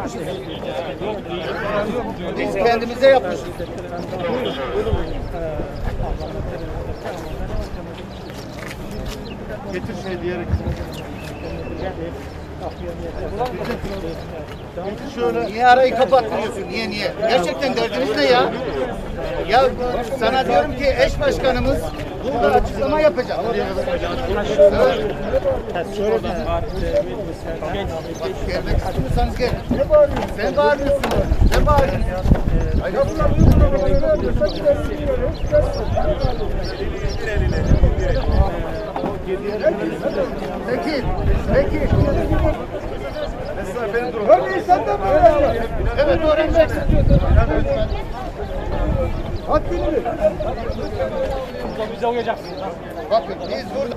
yapmışız. Biz kendimize yapmışız. Getir şey diyerek. Getir şöyle. Niye arayı kapattırıyorsun? Niye niye? Gerçekten derdiniz ne ya? Ya sana diyorum ki eş başkanımız burada açıklama yapacak. Evet. Bak gelmek istiyorsanız gel. Ne bağırıyorsun? Sen bağırıyorsun. Sen bağırıyorsun. Hayır. Peki, peki. Mesela beni dur. Örneğin sen de böyle. Evet öğreneceksin. Bize uyacaksın. Bakın biz burada